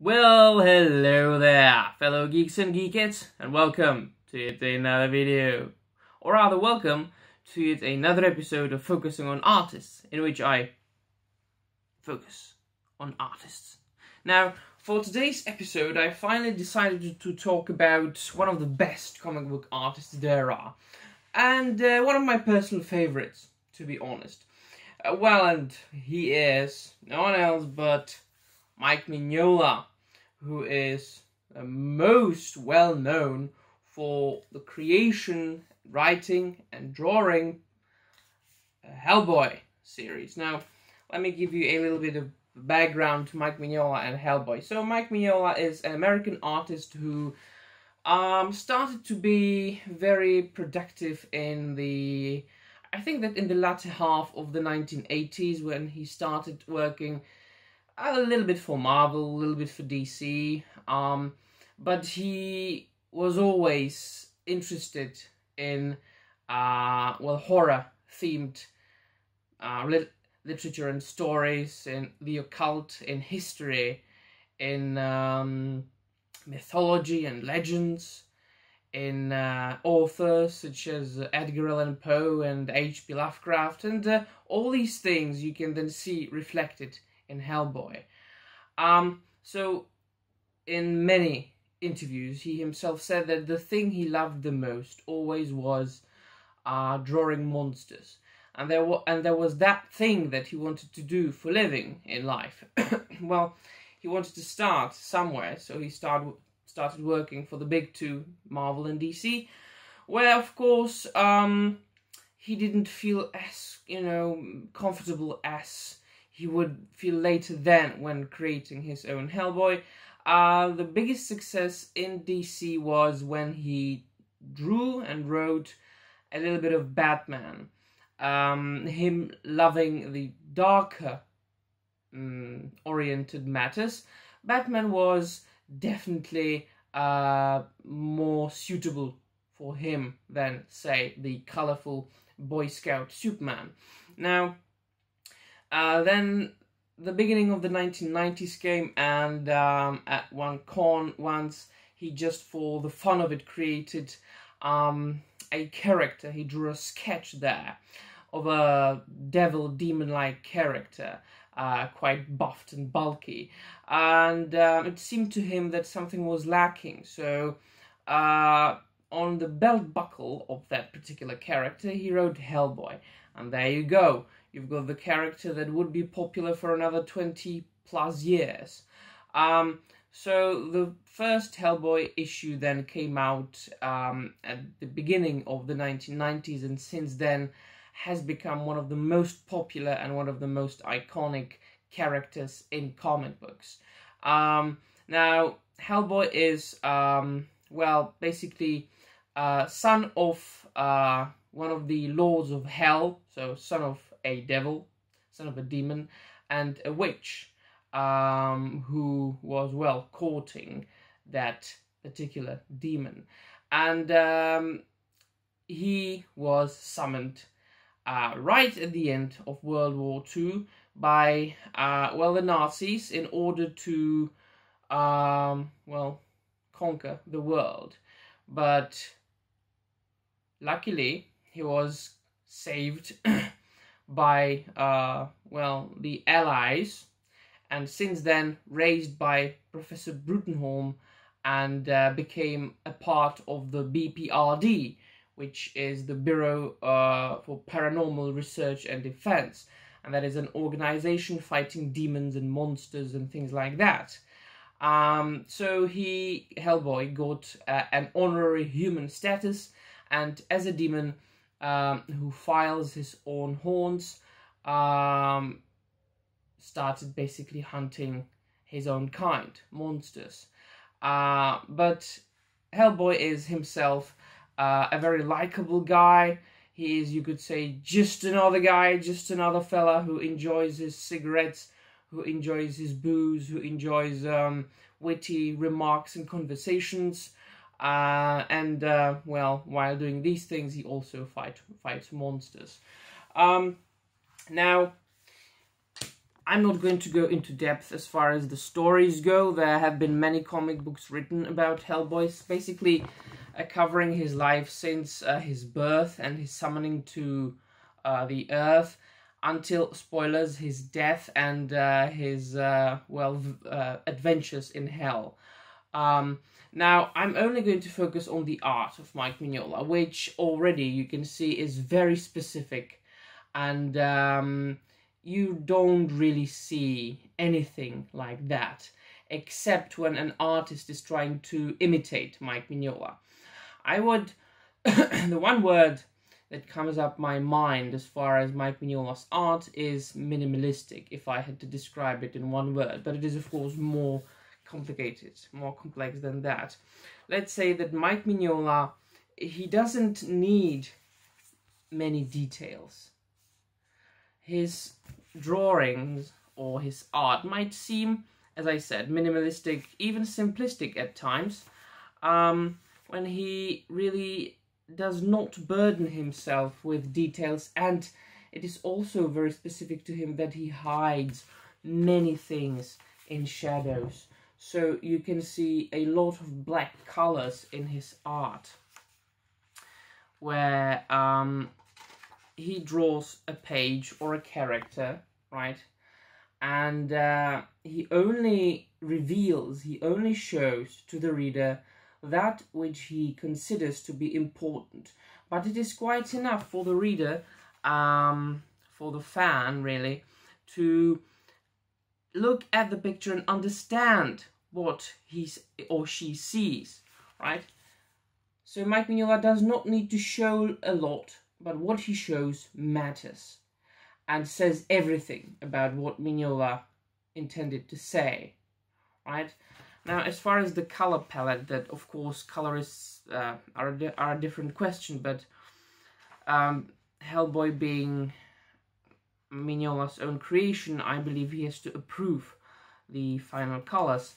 Well, hello there, fellow geeks and geekettes, and welcome to yet another video. Or rather, welcome to yet another episode of Focusing on Artists, in which I focus on artists. Now, for today's episode, I finally decided to, talk about one of the best comic book artists there are, and uh, one of my personal favorites, to be honest. Uh, well, and he is no one else but Mike Mignola, who is most well known for the creation, writing, and drawing uh, Hellboy series. Now, let me give you a little bit of background to Mike Mignola and Hellboy. So, Mike Mignola is an American artist who um, started to be very productive in the I think that in the latter half of the 1980s, when he started working a little bit for Marvel, a little bit for DC, um, but he was always interested in uh, well horror themed uh, lit- literature and stories, in the occult, in history, in um, mythology and legends in uh, authors such as Edgar Allan Poe and H.P. Lovecraft, and uh, all these things you can then see reflected in Hellboy. Um, so, in many interviews, he himself said that the thing he loved the most always was uh, drawing monsters. And there, wa- and there was that thing that he wanted to do for living in life. well, he wanted to start somewhere, so he started started working for the big two, Marvel and DC, where of course um, he didn't feel as you know comfortable as he would feel later then when creating his own Hellboy. Uh, the biggest success in DC was when he drew and wrote a little bit of Batman. Um, him loving the darker um, oriented matters. Batman was definitely uh, more suitable for him than, say, the colorful Boy Scout Superman. Now, uh, then the beginning of the 1990s came, and um, at one con once, he just for the fun of it created um, a character. He drew a sketch there of a devil demon like character uh, quite buffed and bulky. And um, it seemed to him that something was lacking. So, uh, on the belt buckle of that particular character, he wrote Hellboy. And there you go. You've got the character that would be popular for another 20 plus years. Um, so the first Hellboy issue then came out um, at the beginning of the 1990s, and since then has become one of the most popular and one of the most iconic characters in comic books. Um, now, Hellboy is, um, well, basically uh, son of uh, one of the lords of hell, so son of a devil, son of a demon, and a witch um, who was, well, courting that particular demon. And um, he was summoned uh, right at the end of World War II by, uh, well, the Nazis in order to, um, well, conquer the world. But luckily, he was saved by, uh, well, the Allies, and since then raised by Professor Bruttenholm and uh, became a part of the BPRD, which is the Bureau uh, for Paranormal Research and Defense, and that is an organization fighting demons and monsters and things like that. Um, so he, Hellboy, got uh, an honorary human status, and as a demon um, who files his own horns, um, started basically hunting his own kind, monsters. Uh, but Hellboy is himself uh, a very likable guy. He is, you could say, just another guy, just another fella who enjoys his cigarettes, who enjoys his booze, who enjoys um, witty remarks and conversations. Uh, and uh, well, while doing these things, he also fight fights monsters. Um, now, I'm not going to go into depth as far as the stories go. There have been many comic books written about Hellboy, basically uh, covering his life since uh, his birth and his summoning to uh, the Earth until spoilers his death and uh, his well adventures in hell. Um, now I'm only going to focus on the art of Mike Mignola, which already you can see is very specific, and um, you don't really see anything like that except when an artist is trying to imitate Mike Mignola. I would the one word that comes up my mind as far as Mike Mignola's art is minimalistic, if I had to describe it in one word, but it is of course more complicated, more complex than that. Let's say that Mike Mignola, he doesn't need many details. His drawings or his art might seem, as I said, minimalistic, even simplistic at times, um, when he really does not burden himself with details and it is also very specific to him that he hides many things in shadows so you can see a lot of black colors in his art where um, he draws a page or a character right and uh, he only reveals he only shows to the reader that which he considers to be important. But it is quite enough for the reader, um, for the fan really, to look at the picture and understand what he or she sees, right? So Mike Mignola does not need to show a lot, but what he shows matters and says everything about what Mignola intended to say, right? Now, as far as the color palette, that of course colorists uh, are, a are a different question, but um, Hellboy being Mignola's own creation, I believe he has to approve the final colors.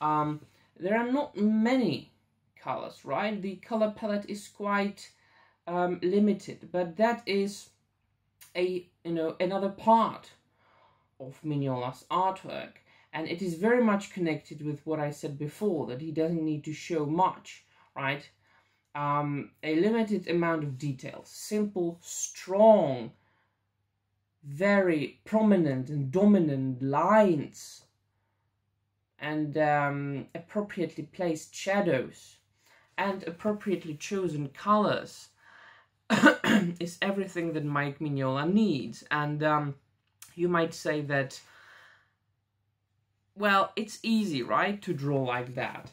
Um, there are not many colors, right? The color palette is quite um, limited, but that is a you know another part of Mignola's artwork. And it is very much connected with what I said before, that he doesn't need to show much, right? Um, a limited amount of details, simple, strong, very prominent and dominant lines, and um, appropriately placed shadows, and appropriately chosen colors is everything that Mike Mignola needs. And um, you might say that well, it's easy, right, to draw like that.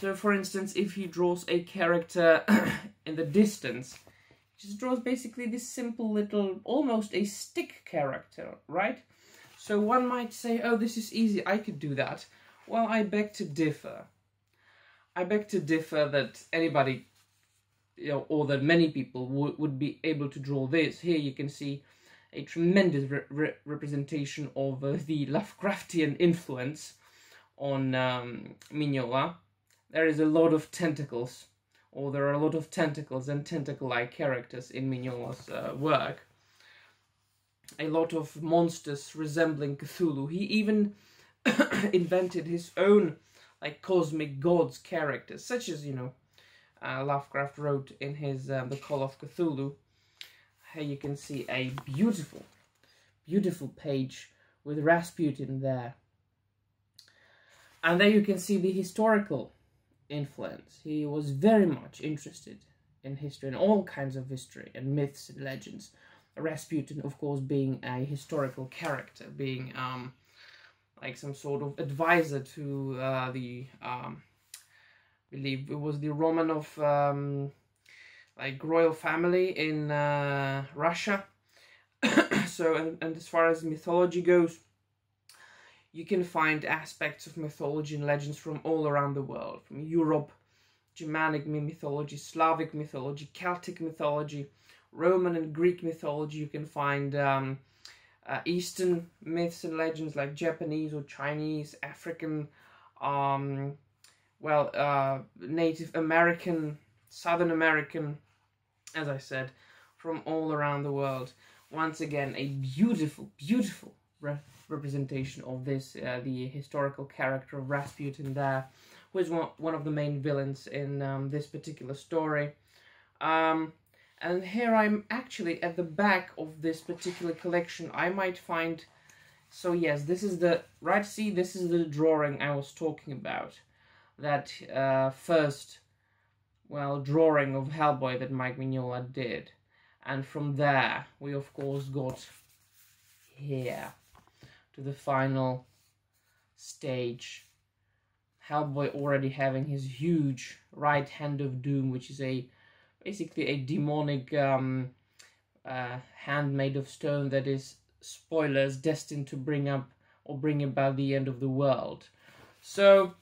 So, for instance, if he draws a character in the distance, just draws basically this simple little, almost a stick character, right? So one might say, oh, this is easy, I could do that. Well, I beg to differ. I beg to differ that anybody, you know, or that many people would, be able to draw this. Here you can see a tremendous re re representation of uh, the Lovecraftian influence on um, Mignola. There is a lot of tentacles, or there are a lot of tentacles and tentacle-like characters in Mignola's uh, work. A lot of monsters resembling Cthulhu. He even invented his own like cosmic gods characters, such as you know uh, Lovecraft wrote in his uh, The Call of Cthulhu here you can see a beautiful, beautiful page with Rasputin there. And there you can see the historical influence. He was very much interested in history and all kinds of history and myths and legends. Rasputin, of course, being a historical character, being um, like some sort of advisor to uh, the, um, I believe it was the Romanov um, like royal family in uh, Russia. so, and, and as far as mythology goes, you can find aspects of mythology and legends from all around the world, from Europe, Germanic mythology, Slavic mythology, Celtic mythology, Roman and Greek mythology. You can find um, uh, Eastern myths and legends like Japanese or Chinese, African, um, well, uh, Native American Southern American, as I said, from all around the world. Once again, a beautiful, beautiful, re representation of this, uh, the historical character of Rasputin there, who is one, one of the main villains in um, this particular story. Um, and here I'm actually at the back of this particular collection. I might find... So yes, this is the... Right, see, this is the drawing I was talking about. That uh, first, well, drawing of Hellboy that Mike Mignola did. And from there, we of course got here to the final stage. Hellboy already having his huge right hand of doom, which is a basically a demonic um, uh, hand made of stone that is spoilers destined to bring up or bring about the end of the world. So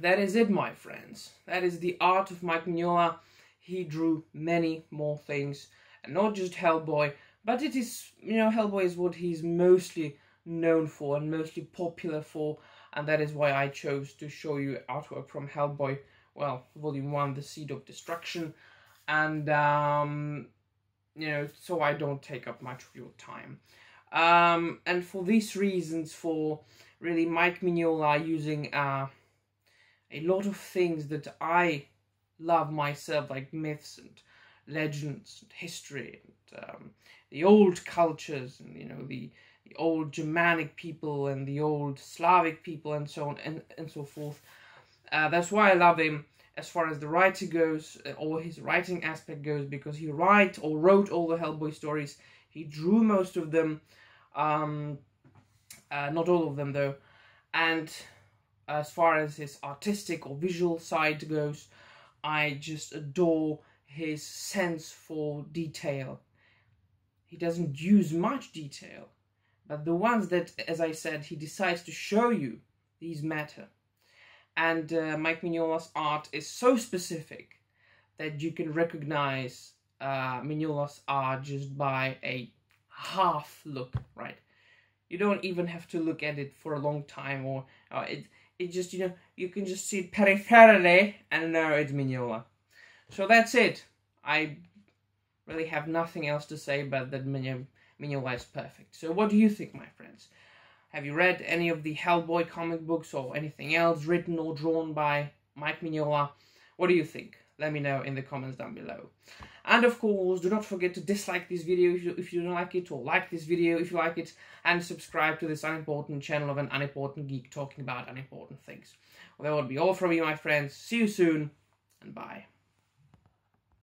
that is it, my friends. That is the art of Mike Mignola. He drew many more things, and not just Hellboy, but it is, you know, Hellboy is what he's mostly known for and mostly popular for, and that is why I chose to show you artwork from Hellboy, well, Volume 1, The Seed of Destruction, and, um, you know, so I don't take up much of your time. Um, and for these reasons, for really Mike Mignola using uh, a lot of things that I love myself, like myths and legends and history and um, the old cultures and you know the the old Germanic people and the old Slavic people and so on and, and so forth. Uh, that's why I love him as far as the writer goes, uh, or his writing aspect goes, because he write or wrote all the Hellboy stories. He drew most of them, um, uh, not all of them though. And as far as his artistic or visual side goes, I just adore his sense for detail. He doesn't use much detail, but the ones that, as I said, he decides to show you, these matter. And uh, Mike Mignola's art is so specific that you can recognize uh, Mignola's art just by a half look, right? You don't even have to look at it for a long time, or uh, it it just you know you can just see it peripherally and know it's Mignola. So that's it. I really have nothing else to say but that Mignola is perfect. So what do you think, my friends? Have you read any of the Hellboy comic books or anything else written or drawn by Mike Mignola? What do you think? Let me know in the comments down below. And of course, do not forget to dislike this video if you, if you don't like it, or like this video if you like it, and subscribe to this unimportant channel of an unimportant geek talking about unimportant things. Well, that would be all from me, my friends. See you soon, and bye.